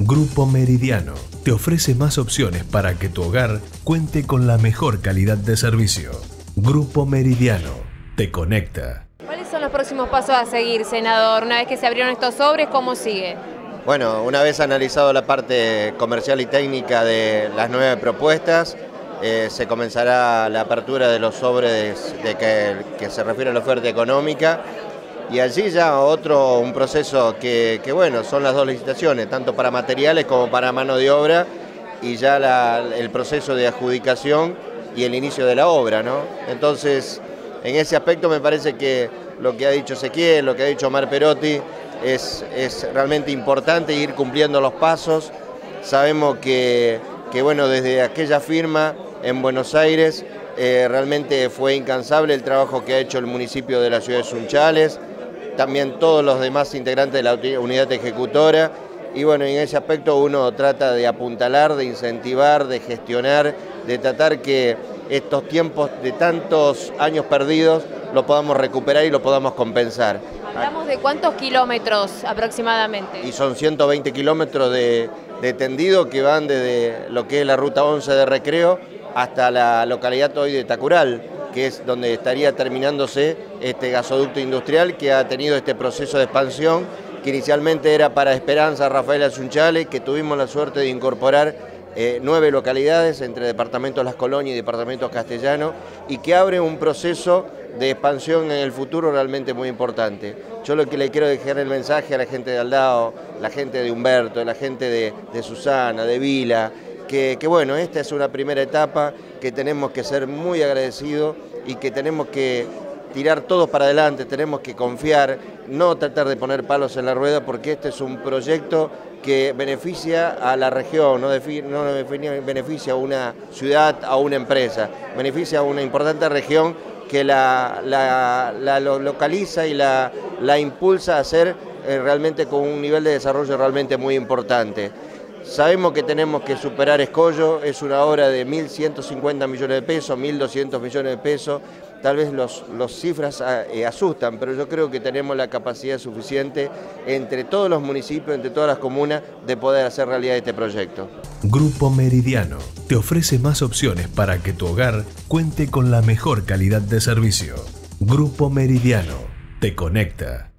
Grupo Meridiano te ofrece más opciones para que tu hogar cuente con la mejor calidad de servicio. Grupo Meridiano te conecta. ¿Cuáles son los próximos pasos a seguir, senador? Una vez que se abrieron estos sobres, ¿cómo sigue? Bueno, una vez analizado la parte comercial y técnica de las nueve propuestas, eh, se comenzará la apertura de los sobres de que, que se refiere a la oferta económica y allí ya otro, un proceso que, bueno, son las dos licitaciones, tanto para materiales como para mano de obra, y ya el proceso de adjudicación y el inicio de la obra, ¿no? Entonces, en ese aspecto me parece que lo que ha dicho Ezequiel, lo que ha dicho Omar Perotti, es, es realmente importante ir cumpliendo los pasos. Sabemos que, que bueno, desde aquella firma en Buenos Aires, eh, realmente fue incansable el trabajo que ha hecho el municipio de la ciudad de Sunchales, también todos los demás integrantes de la unidad ejecutora. Y bueno, en ese aspecto uno trata de apuntalar, de incentivar, de gestionar, de tratar que estos tiempos de tantos años perdidos lo podamos recuperar y lo podamos compensar. ¿Hablamos de cuántos kilómetros aproximadamente? Y son 120 kilómetros de, de tendido que van desde lo que es la ruta 11 de recreo hasta la localidad hoy de Tacural que es donde estaría terminándose este gasoducto industrial que ha tenido este proceso de expansión, que inicialmente era para Esperanza Rafael Asunchales, que tuvimos la suerte de incorporar eh, nueve localidades entre departamentos Las Colonias y departamentos castellanos, y que abre un proceso de expansión en el futuro realmente muy importante. Yo lo que le quiero dejar el mensaje a la gente de Aldao, la gente de Humberto, la gente de, Susana, de Vila, que, bueno, esta es una primera etapa que tenemos que ser muy agradecidos y que tenemos que tirar todos para adelante, tenemos que confiar, no tratar de poner palos en la rueda porque este es un proyecto que beneficia a la región, no, beneficia a una ciudad, a una empresa, beneficia a una importante región que la, localiza y la, impulsa a ser eh, realmente con un nivel de desarrollo realmente muy importante. Sabemos que tenemos que superar Escollo, es una obra de 1.150 millones de pesos, 1.200 millones de pesos. Tal vez las los cifras ah, eh, asustan, pero yo creo que tenemos la capacidad suficiente entre todos los municipios, entre todas las comunas, de poder hacer realidad este proyecto. Grupo Meridiano te ofrece más opciones para que tu hogar cuente con la mejor calidad de servicio. Grupo Meridiano te conecta.